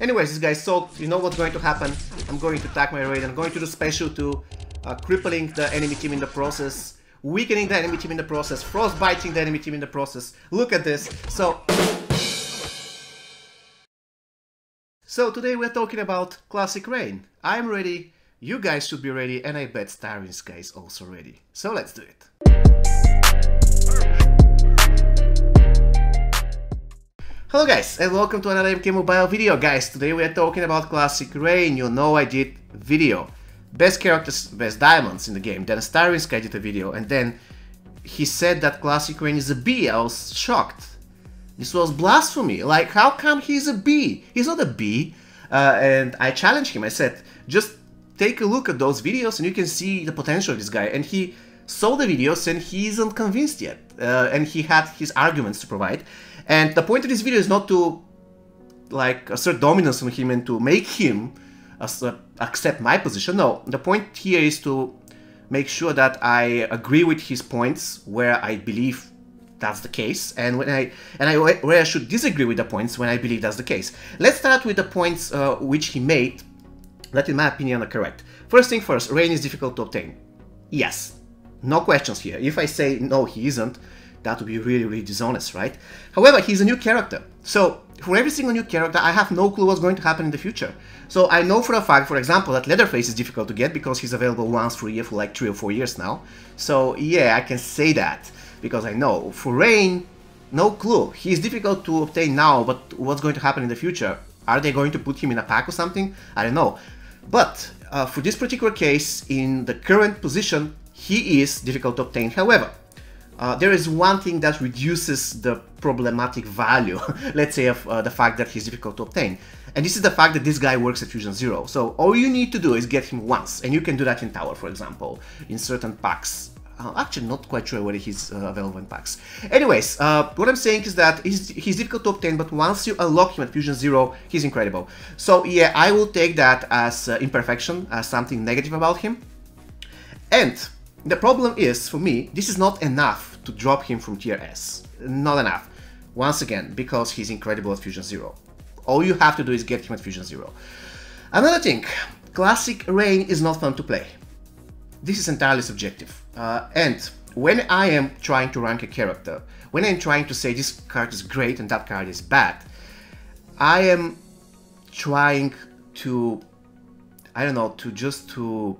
Anyways, this guy so you know what's going to happen. I'm going to attack my raid. I'm going to do special to uh, crippling the enemy team in the process, weakening the enemy team in the process, frostbiting the enemy team in the process. Look at this. So... So today we're talking about Classic Rain. I'm ready, you guys should be ready, and I bet Starinsky is also ready. So let's do it. Hello guys and welcome to another MK Mobile video guys. Today we are talking about Classic Rain. You know I did video. Best characters, best diamonds in the game. Then Starinsky did a video and then he said that Classic Rain is a B. I was shocked. This was blasphemy. Like how come he's a B? He's not a B. Uh, and I challenged him. I said just take a look at those videos and you can see the potential of this guy. And he saw the videos and he isn't convinced yet. Uh, and he had his arguments to provide. And the point of this video is not to like assert dominance on him and to make him accept my position. No, the point here is to make sure that I agree with his points where I believe that's the case, and when I and I where I should disagree with the points when I believe that's the case. Let's start with the points uh, which he made that, in my opinion, are correct. First thing first, rain is difficult to obtain. Yes, no questions here. If I say no, he isn't, that would be really, really dishonest, right? However, he's a new character. So for every single new character, I have no clue what's going to happen in the future. So I know for a fact, for example, that Leatherface is difficult to get because he's available once per year for like three or four years now. So yeah, I can say that because I know. For Rain, no clue. He's difficult to obtain now, but what's going to happen in the future? Are they going to put him in a pack or something? I don't know. But uh, for this particular case, in the current position, he is difficult to obtain. However, uh, there is one thing that reduces the problematic value, let's say, of uh, the fact that he's difficult to obtain. And this is the fact that this guy works at Fusion Zero. So all you need to do is get him once, and you can do that in Tower, for example, in certain packs. Uh, actually, not quite sure whether he's uh, available in packs. Anyways, uh, what I'm saying is that he's, he's difficult to obtain, but once you unlock him at Fusion Zero, he's incredible. So yeah, I will take that as uh, imperfection, as something negative about him. And the problem is, for me, this is not enough to drop him from tier S. Not enough. Once again, because he's incredible at Fusion Zero. All you have to do is get him at Fusion Zero. Another thing, Classic Rain is not fun to play. This is entirely subjective. Uh, and when I am trying to rank a character, when I'm trying to say this card is great and that card is bad, I am trying to, I don't know, to just to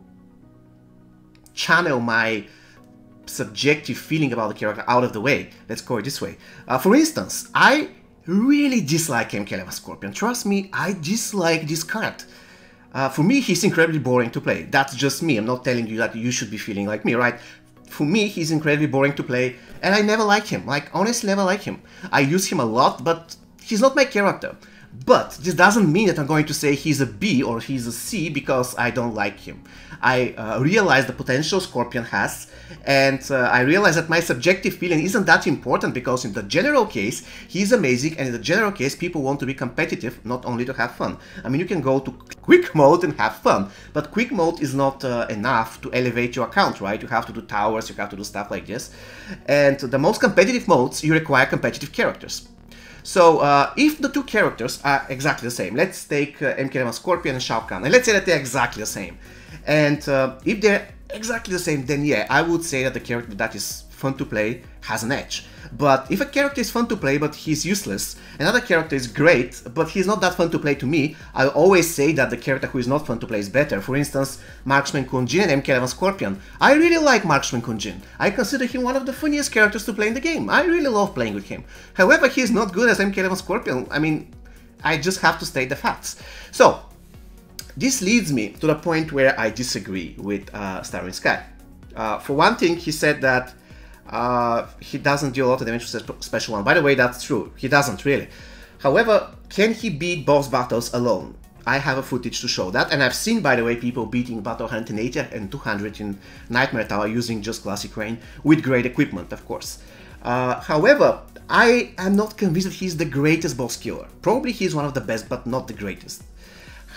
channel my subjective feeling about the character out of the way. Let's go this way. Uh, for instance, I really dislike MK11 Scorpion. Trust me, I dislike this card. Uh, for me, he's incredibly boring to play. That's just me. I'm not telling you that you should be feeling like me, right? For me, he's incredibly boring to play, and I never like him. Like, honestly, never like him. I use him a lot, but he's not my character. But this doesn't mean that I'm going to say he's a B or he's a C because I don't like him. I uh, realize the potential Scorpion has, and uh, I realize that my subjective feeling isn't that important because in the general case, he's amazing, and in the general case, people want to be competitive, not only to have fun. I mean, you can go to quick mode and have fun, but quick mode is not uh, enough to elevate your account, right? You have to do towers, you have to do stuff like this, and the most competitive modes, you require competitive characters. So uh, if the two characters are exactly the same, let's take uh, MK11 Scorpion and Shao Kahn, and let's say that they're exactly the same. And uh, if they're exactly the same, then yeah, I would say that the character that is fun to play has an edge. But if a character is fun to play but he's useless, another character is great but he's not that fun to play to me, I always say that the character who is not fun to play is better. For instance, Marksman Kung Jin and MK11 Scorpion. I really like Marksman Kung Jin. I consider him one of the funniest characters to play in the game. I really love playing with him. However, he's not good as MK11 Scorpion. I mean, I just have to state the facts. So, this leads me to the point where I disagree with uh, Sky. Uh, for one thing, he said that uh, he doesn't do a lot of damage to special one. By the way, that's true. He doesn't really. However, can he beat boss battles alone? I have a footage to show that, and I've seen, by the way, people beating Battle 180 and 200 in Nightmare Tower using just Classic Rain, with great equipment, of course. Uh, however, I am not convinced that he's the greatest boss killer. Probably he's one of the best, but not the greatest.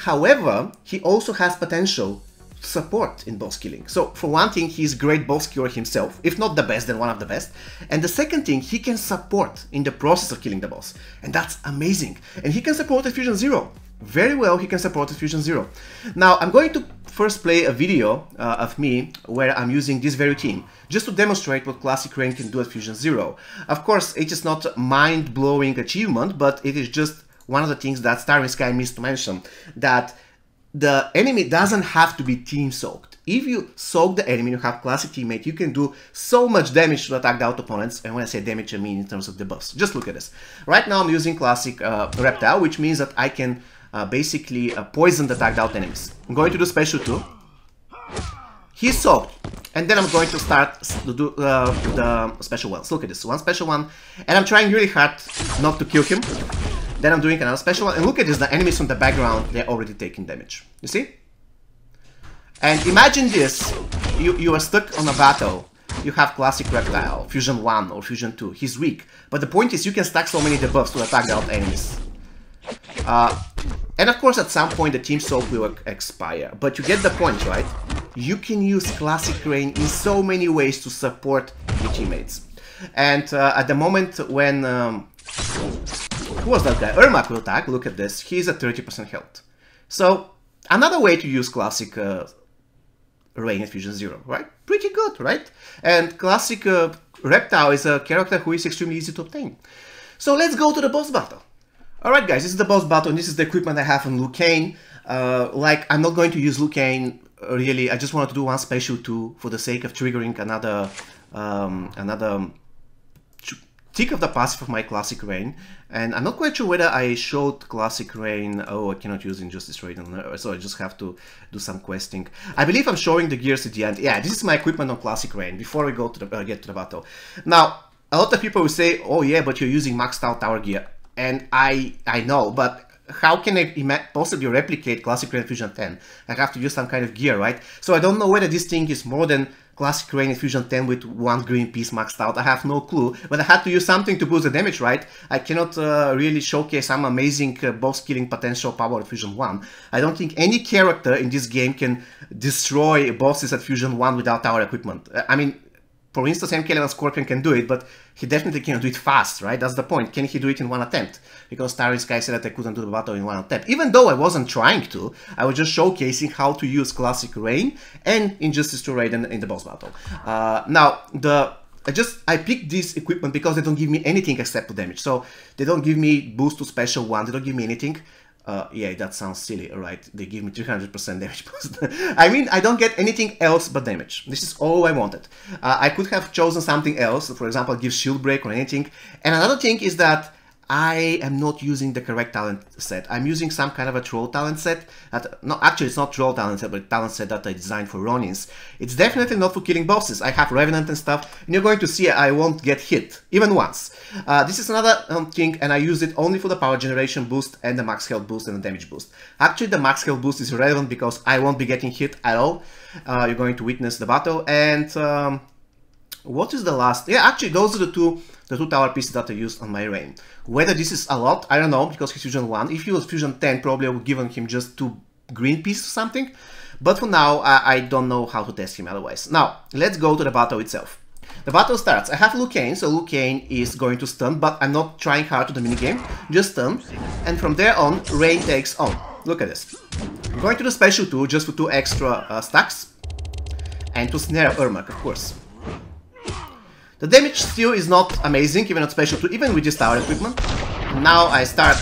However, he also has potential support in boss killing. So for one thing, he's great boss killer himself, if not the best, then one of the best. And the second thing, he can support in the process of killing the boss. And that's amazing. And he can support at Fusion Zero. very well he can support at Fusion Zero. Now I'm going to first play a video uh, of me where I'm using this very team just to demonstrate what Classic Rain can do at Fusion Zero. Of course it is not mind-blowing achievement but it is just one of the things that Starinsky missed to mention that the enemy doesn't have to be team soaked. If you soak the enemy, you have classic teammate, you can do so much damage to attack out opponents. And when I say damage, I mean in terms of the buffs. Just look at this. Right now I'm using classic uh, reptile, which means that I can uh, basically uh, poison the tagged out enemies. I'm going to do special too. He's soaked. And then I'm going to start to do uh, the special ones. Look at this, one special one. And I'm trying really hard not to kill him. Then I'm doing another special one. And look at this, the enemies from the background, they're already taking damage. You see? And imagine this, you, you are stuck on a battle. You have Classic Reptile, Fusion 1 or Fusion 2. He's weak. But the point is you can stack so many debuffs to attack out enemies. Uh, and of course, at some point, the Team soul will expire. But you get the point, right? You can use Classic Rain in so many ways to support your teammates. And uh, at the moment when... Um, who was that guy? Ermac will attack, look at this. He's at 30% health. So, another way to use Classic uh, Rain Fusion Zero, right? Pretty good, right? And Classic uh, Reptile is a character who is extremely easy to obtain. So let's go to the boss battle. Alright guys, this is the boss battle and this is the equipment I have on Liu Kang. Uh, like, I'm not going to use Liu Kang, really, I just wanted to do one special too for the sake of triggering another, um, another tick of the passive of my Classic Rain. And I'm not quite sure whether I showed Classic Rain, oh, I cannot use Injustice Rain, so I just have to do some questing. I believe I'm showing the gears at the end. Yeah, this is my equipment on Classic Rain before we go to the, uh, get to the battle. Now, a lot of people will say, oh yeah, but you're using maxed out tower gear and I I know, but how can I possibly replicate Classic Rain Fusion 10? I have to use some kind of gear, right? So I don't know whether this thing is more than Classic Rain Fusion 10 with one green piece maxed out. I have no clue, but I had to use something to boost the damage, right? I cannot uh, really showcase some amazing uh, boss killing potential power at Fusion 1. I don't think any character in this game can destroy bosses at Fusion 1 without our equipment. I mean, for instance, MK11 Scorpion can do it, but he definitely cannot do it fast, right? That's the point. Can he do it in one attempt? Because Starinsky said that I couldn't do the battle in one attempt. Even though I wasn't trying to, I was just showcasing how to use Classic Rain and Injustice 2 Raiden in the boss battle. Uh, now, the I just I picked this equipment because they don't give me anything except damage. So they don't give me boost to special one, they don't give me anything. Uh, yeah, that sounds silly, right? They give me 300% damage boost. I mean, I don't get anything else but damage. This is all I wanted. Uh, I could have chosen something else, for example, give shield break or anything. And another thing is that I am not using the correct talent set. I'm using some kind of a troll talent set. That, no, actually, it's not troll talent set, but talent set that I designed for Ronins. It's definitely not for killing bosses. I have Revenant and stuff, and you're going to see I won't get hit, even once. Uh, this is another um, thing, and I use it only for the power generation boost and the max health boost and the damage boost. Actually, the max health boost is relevant because I won't be getting hit at all. Uh, you're going to witness the battle, and um, what is the last? Yeah, actually, those are the two the two tower pieces that I used on my Rain. Whether this is a lot, I don't know, because he's Fusion 1. If he was Fusion 10, probably I would give him just two green pieces or something. But for now, I, I don't know how to test him otherwise. Now, let's go to the battle itself. The battle starts. I have Liu Kang, so Liu Kang is going to stun, but I'm not trying hard to the minigame, just stun. And from there on, Rain takes on. Look at this. I'm going to the special 2 just for two extra uh, stacks. And to snare Ermac, of course. The damage still is not amazing, even at special 2, even with this tower equipment. Now I start...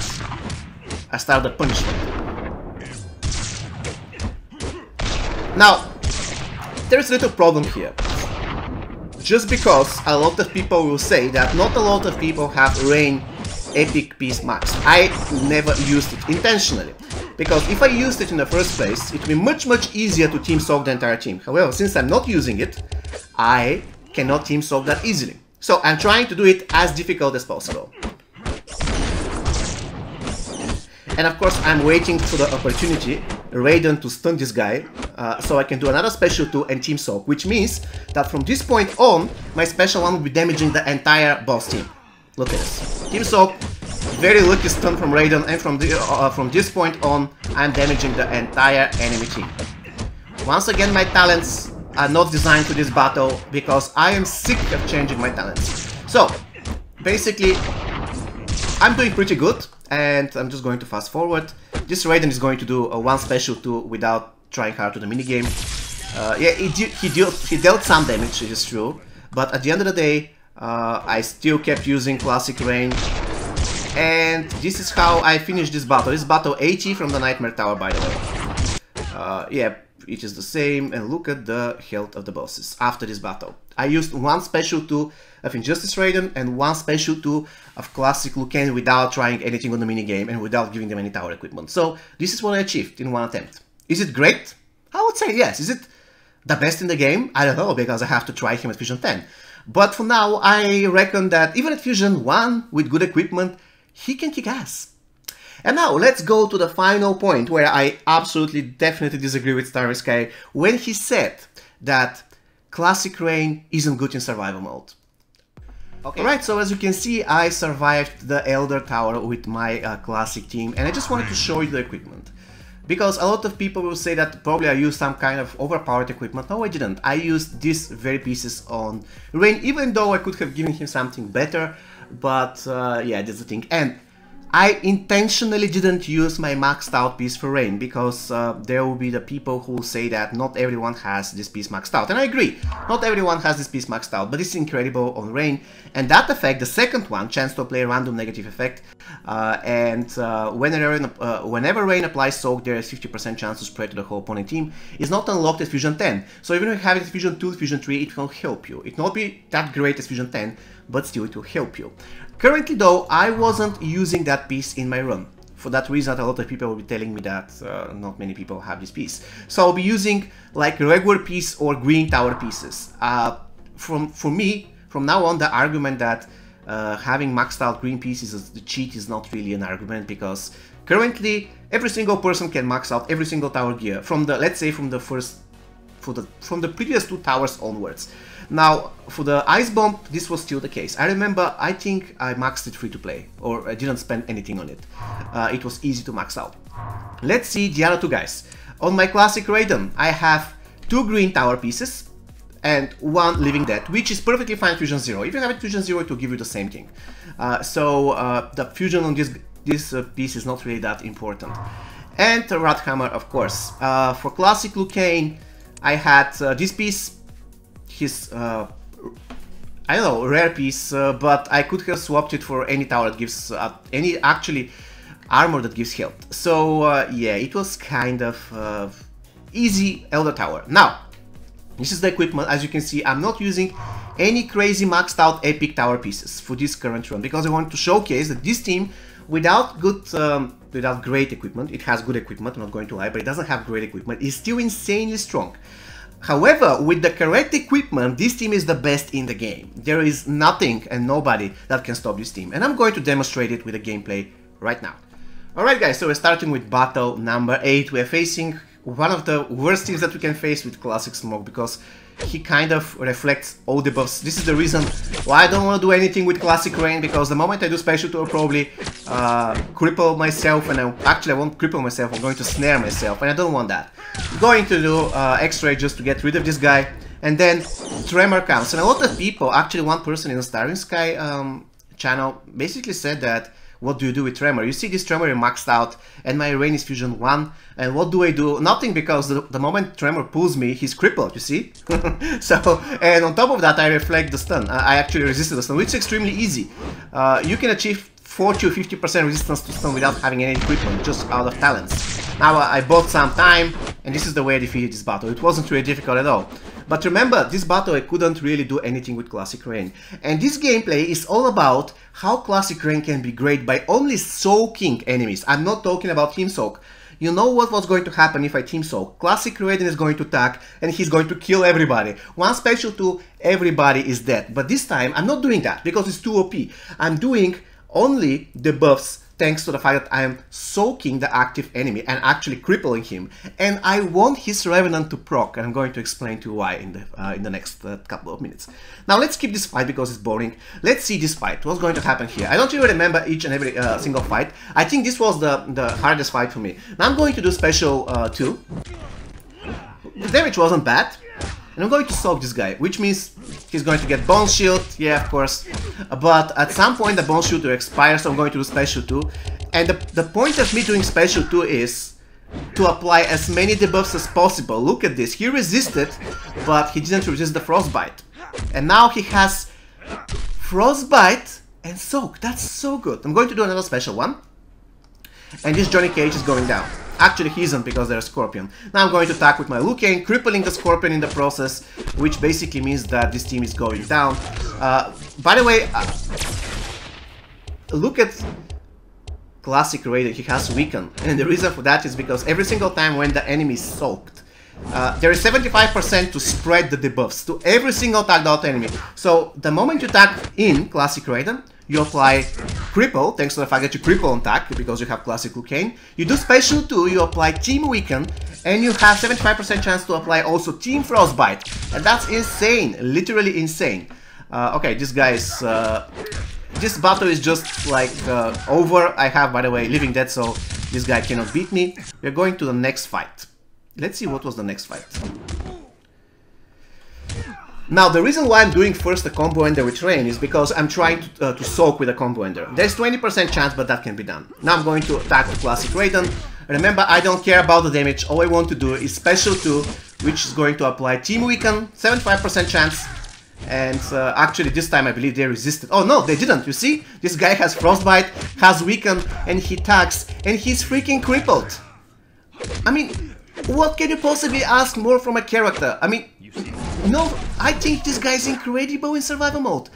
I start the punishment. Now, there's a little problem here. Just because a lot of people will say that not a lot of people have Rain Epic Piece Max. I never used it intentionally. Because if I used it in the first place, it would be much much easier to team soak the entire team. However, since I'm not using it, I cannot team soak that easily. So I'm trying to do it as difficult as possible. And of course, I'm waiting for the opportunity, Raiden to stun this guy, uh, so I can do another special 2 and Team Soak, which means that from this point on, my special 1 will be damaging the entire boss team. Look at this. Team Soak, very lucky stun from Raiden, and from, the, uh, from this point on, I'm damaging the entire enemy team. Once again, my talents are not designed for this battle because I am sick of changing my talents. So, basically, I'm doing pretty good and I'm just going to fast forward. this Raiden is going to do a one special 2 without trying hard to the minigame. Uh, yeah, he, he, dealt, he dealt some damage, it is true, but at the end of the day, uh, I still kept using Classic Rain. and this is how I finished this battle. This battle 80 from the Nightmare Tower, by the way. Uh, yeah, it is the same, and look at the health of the bosses after this battle. I used one special 2 of Injustice Raiden and one special 2 of Classic Liu Kang without trying anything on the minigame and without giving them any tower equipment. So this is what I achieved in one attempt. Is it great? I would say yes. Is it the best in the game? I don't know, because I have to try him at Fusion 10. But for now, I reckon that even at Fusion 1, with good equipment, he can kick ass. And now, let's go to the final point where I absolutely definitely disagree with Starinsky when he said that Classic Rain isn't good in survival mode. Okay. Alright, so as you can see, I survived the Elder Tower with my uh, Classic team, and I just wanted to show you the equipment. Because a lot of people will say that probably I used some kind of overpowered equipment. No, I didn't. I used these very pieces on Rain, even though I could have given him something better. But uh, yeah, that's the thing. And I intentionally didn't use my maxed out piece for Rain because uh, there will be the people who say that not everyone has this piece maxed out. And I agree, not everyone has this piece maxed out, but it's incredible on Rain. And that effect, the second one, chance to apply random negative effect, uh, and uh, whenever, uh, whenever Rain applies Soak, there is 50% chance to spread to the whole opponent team, is not unlocked at Fusion 10. So even if you have it at Fusion 2, Fusion 3, it will help you. It will not be that great as Fusion 10, but still it will help you. Currently though, I wasn't using that piece in my run. For that reason, a lot of people will be telling me that uh, not many people have this piece. So I'll be using like regular piece or green tower pieces. Uh, from For me, from now on, the argument that uh, having maxed out green pieces as the cheat is not really an argument because currently every single person can max out every single tower gear from the, let's say from the first, for the, from the previous two towers onwards. Now, for the Ice Bomb, this was still the case. I remember, I think I maxed it free to play, or I didn't spend anything on it. Uh, it was easy to max out. Let's see the other two guys. On my classic Raiden, I have two green tower pieces and one living dead, which is perfectly fine Fusion Zero. If you have it Fusion Zero, it will give you the same thing. Uh, so uh, the fusion on this this uh, piece is not really that important. And the Wrath Hammer, of course. Uh, for classic Liu Kang, I had uh, this piece his uh, I don't know rare piece, uh, but I could have swapped it for any tower that gives uh, any actually armor that gives health. So uh, yeah, it was kind of uh, easy Elder Tower. Now, this is the equipment. As you can see, I'm not using any crazy maxed out epic tower pieces for this current run because I want to showcase that this team, without good, um, without great equipment, it has good equipment. I'm not going to lie, but it doesn't have great equipment. Is still insanely strong. However, with the correct equipment, this team is the best in the game. There is nothing and nobody that can stop this team. And I'm going to demonstrate it with the gameplay right now. Alright guys, so we're starting with battle number 8. We're facing one of the worst teams that we can face with Classic Smoke because he kind of reflects all the buffs. This is the reason why I don't want to do anything with Classic Rain, because the moment I do Special 2 I'll probably uh, cripple myself, and I, actually I won't cripple myself, I'm going to snare myself, and I don't want that. I'm going to do uh, X-Ray just to get rid of this guy, and then Tremor comes. And a lot of people, actually one person in the Starinsky um, channel basically said that what do you do with Tremor? You see this Tremor is maxed out and my Rain is Fusion 1 and what do I do? Nothing because the, the moment Tremor pulls me, he's crippled, you see? so, and on top of that I reflect the stun. I actually resisted the stun, which is extremely easy. Uh, you can achieve 40 or 50% resistance to stun without having any equipment, just out of talents. Now uh, I bought some time, and this is the way I defeated this battle. It wasn't really difficult at all. But remember, this battle I couldn't really do anything with Classic Rain. And this gameplay is all about how Classic Rain can be great by only soaking enemies. I'm not talking about Team Soak. You know what was going to happen if I Team Soak. Classic Raiden is going to attack and he's going to kill everybody. One special 2, everybody is dead. But this time, I'm not doing that because it's too OP. I'm doing only the buffs thanks to the fact that I am soaking the active enemy and actually crippling him. And I want his Revenant to proc, and I'm going to explain to you why in the, uh, in the next uh, couple of minutes. Now let's keep this fight because it's boring. Let's see this fight, what's going to happen here. I don't really remember each and every uh, single fight. I think this was the, the hardest fight for me. Now I'm going to do special uh, 2. The damage wasn't bad, and I'm going to soak this guy, which means he's going to get Bone Shield, yeah, of course. But at some point the Bone Shield will expire, so I'm going to do Special 2. And the, the point of me doing special 2 is to apply as many debuffs as possible. Look at this, he resisted, but he didn't resist the frostbite. And now he has frostbite and soak. That's so good. I'm going to do another special one. And this Johnny Cage is going down. Actually, he isn't because there's Scorpion. Now I'm going to attack with my Liu Kang, crippling the Scorpion in the process, which basically means that this team is going down. Uh, by the way, uh, look at Classic Raiden, he has Weaken. And the reason for that is because every single time when the enemy is soaked, uh, there is 75% to spread the debuffs to every single tagged out enemy. So the moment you tag in Classic Raiden, you apply Cripple, thanks to the fact that you cripple on attack because you have Classic Liu Kang. You do Special 2, you apply Team Weaken, and you have 75% chance to apply also Team Frostbite. And that's insane, literally insane. Uh, okay, this guy is... Uh, this battle is just like uh, over. I have, by the way, Living Dead, so this guy cannot beat me. We're going to the next fight. Let's see what was the next fight. Now, the reason why I'm doing first a combo ender with Rain is because I'm trying to, uh, to soak with a combo ender. There's 20% chance, but that can be done. Now I'm going to attack the Classic Raiden. Remember, I don't care about the damage. All I want to do is Special 2, which is going to apply Team Weaken, 75% chance. And uh, actually, this time I believe they resisted. Oh no, they didn't, you see? This guy has Frostbite, has Weaken, and he tags, and he's freaking crippled. I mean, what can you possibly ask more from a character? I mean, no, I think this guy is incredible in survival mode.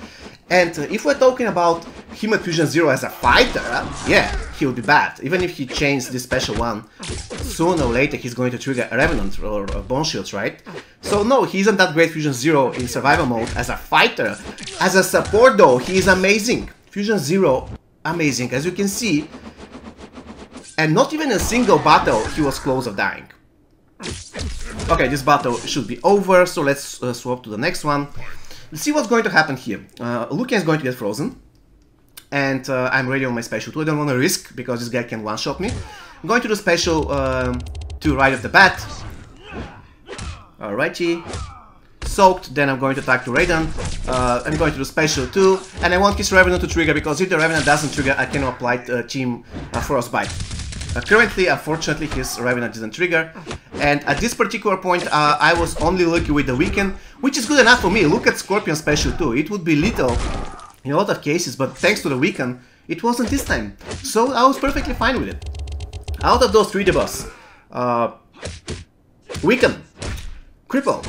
And uh, if we're talking about him at Fusion Zero as a fighter, yeah, he will be bad. Even if he changed this special one, sooner or later he's going to trigger a Revenant or a Bone Shields, right? So no, he isn't that great Fusion Zero in survival mode as a fighter. As a support though, he is amazing. Fusion Zero, amazing. As you can see, and not even a single battle he was close of dying. Okay, this battle should be over, so let's uh, swap to the next one. Let's see what's going to happen here. Uh, is going to get frozen, and uh, I'm ready on my special 2. I don't want to risk, because this guy can one-shot me. I'm going to do special um, 2 right off the bat. Alrighty. Soaked, then I'm going to attack to Raiden. Uh, I'm going to do special 2, and I want this Revenant to trigger, because if the Revenant doesn't trigger, I cannot apply uh, Team uh, Frostbite. Uh, currently, unfortunately, his Revenant didn't trigger, and at this particular point, uh, I was only lucky with the Weaken, which is good enough for me. Look at Scorpion Special too. It would be little in a lot of cases, but thanks to the Weaken, it wasn't this time. So I was perfectly fine with it. Out of those three debuffs, uh, Weaken, Cripple,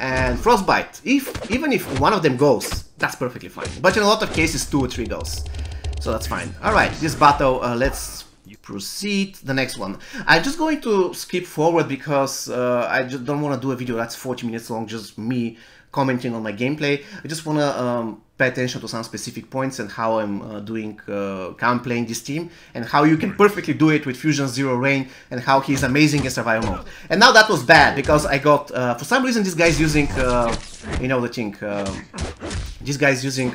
and Frostbite, if even if one of them goes, that's perfectly fine. But in a lot of cases, two or three goes. So that's fine. Alright, this battle, uh, let's proceed the next one. I'm just going to skip forward because uh, i just don't want to do a video that's 40 minutes long just me commenting on my gameplay. I just want to um, pay attention to some specific points and how i'm uh, doing uh, how i'm playing this team and how you can perfectly do it with fusion zero rain and how he's amazing in survival mode. And now that was bad because i got uh, for some reason this guy's using uh, you know the thing um, this guy's using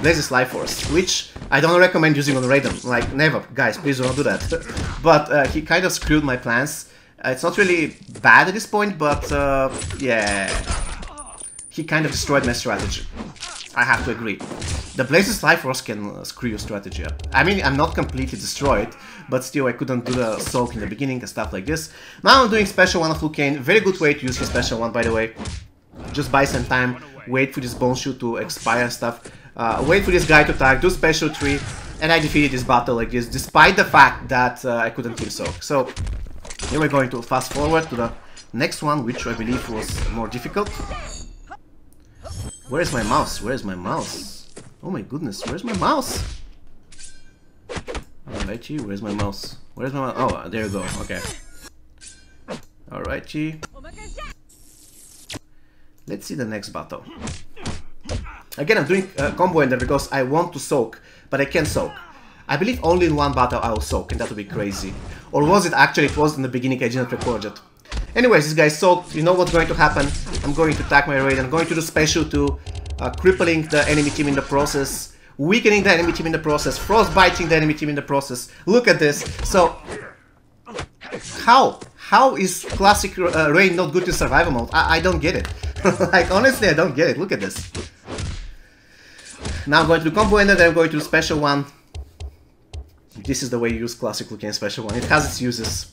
Blazes Life Force, which I don't recommend using on Raiden. Like, never. Guys, please don't do that. but uh, he kind of screwed my plans. Uh, it's not really bad at this point, but uh, yeah... He kind of destroyed my strategy. I have to agree. The Blazes Life Force can uh, screw your strategy up. I mean, I'm not completely destroyed, but still I couldn't do the soak in the beginning and stuff like this. Now I'm doing special one of Liu Kang. Very good way to use his special one, by the way. Just buy some time, wait for this bone shoot to expire and stuff. Uh, wait for this guy to attack, do special 3, and I defeated this battle like this, despite the fact that uh, I couldn't kill Soak. So, here we're going to fast forward to the next one, which I believe was more difficult. Where's my mouse? Where's my mouse? Oh my goodness, where's my mouse? Alrighty, where's my mouse? Where's my mouse? Oh, there you go, okay. Alrighty. Let's see the next battle. Again, I'm doing uh, combo ender because I want to soak, but I can't soak. I believe only in one battle I will soak, and that would be crazy. Or was it actually, it was in the beginning, I didn't record it. Anyways, this guy soaked, you know what's going to happen. I'm going to attack my raid, I'm going to do special to uh, crippling the enemy team in the process, weakening the enemy team in the process, frost biting the enemy team in the process. Look at this. So, how? How is classic uh, Rain not good in survival mode? I, I don't get it. like, honestly, I don't get it. Look at this. Now I'm going to do combo ender, then I'm going to do special one. This is the way you use classic Liu Kang special one. It has its uses.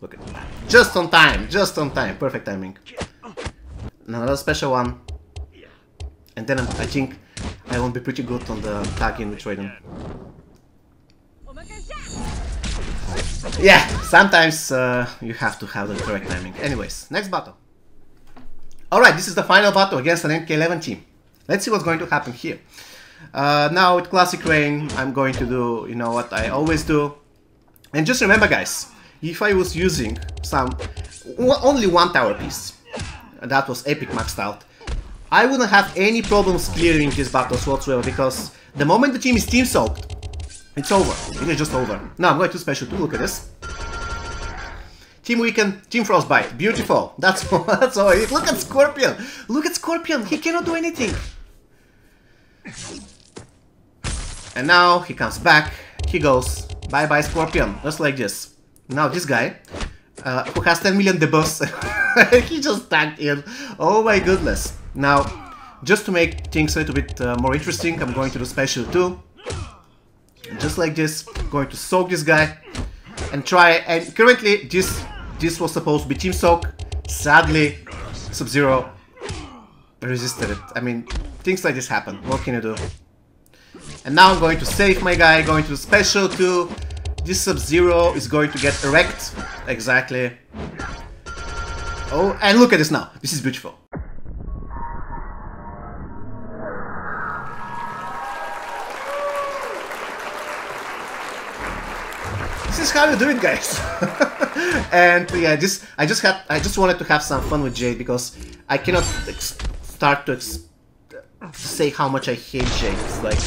Look at that. Just on time, just on time. Perfect timing. Another special one. And then I think I will be pretty good on the tag in with Raiden. Yeah, sometimes uh, you have to have the correct timing. Anyways, next battle. Alright, this is the final battle against an MK11 team. Let's see what's going to happen here. Uh, now with Classic Rain, I'm going to do, you know what I always do. And just remember guys, if I was using some, only one tower piece, that was epic maxed out, I wouldn't have any problems clearing these battles whatsoever because the moment the team is team soaked, it's over. It is just over. Now I'm going to special 2, look at this. Team Weaken, Team Frostbite, beautiful. That's all, that's all Look at Scorpion! Look at Scorpion, he cannot do anything! And now he comes back, he goes, bye bye Scorpion, just like this. Now this guy, uh, who has 10 million debuffs, he just tagged in. Oh my goodness. Now, just to make things a little bit uh, more interesting, I'm going to do special too. Just like this, going to soak this guy and try, and currently this this was supposed to be Team Soak. Sadly, Sub-Zero resisted it. I mean, things like this happen. What can you do? And now I'm going to save my guy, going to special 2. This Sub-Zero is going to get erect. Exactly. Oh, and look at this now. This is beautiful. This is how you do it, guys. and yeah, just I just had I just wanted to have some fun with Jade because I cannot start to say how much I hate Jade. It's like,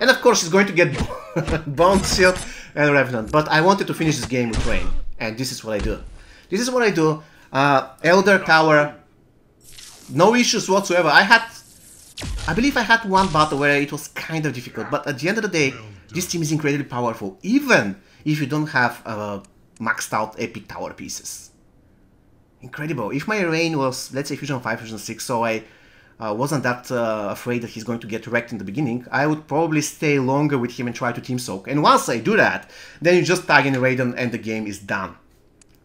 and of course she's going to get Bone Shield and Revenant. But I wanted to finish this game with Rain, and this is what I do. This is what I do. Uh, Elder Tower, no issues whatsoever. I had, I believe I had one battle where it was kind of difficult, but at the end of the day, this team is incredibly powerful, even if you don't have uh, maxed out epic tower pieces. Incredible. If my Rain was, let's say, Fusion 5, Fusion 6, so I uh, wasn't that uh, afraid that he's going to get wrecked in the beginning, I would probably stay longer with him and try to Team Soak. And once I do that, then you just tag in Raiden and the game is done.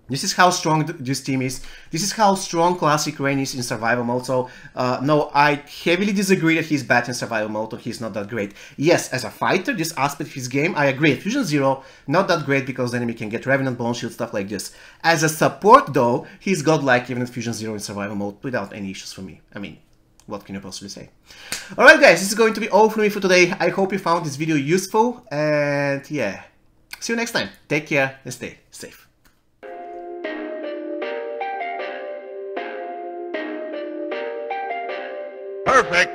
This is how strong this team is. This is how strong Classic Rain is in survival mode. So, uh, no, I heavily disagree that he's bad in survival mode he's not that great. Yes, as a fighter, this aspect of his game, I agree. Fusion Zero, not that great because the enemy can get Revenant, Bone Shield, stuff like this. As a support, though, he's godlike even in Fusion Zero in survival mode without any issues for me. I mean, what can you possibly say? Alright guys, this is going to be all for me for today. I hope you found this video useful and yeah, see you next time. Take care and stay safe. Perfect.